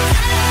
Ooh.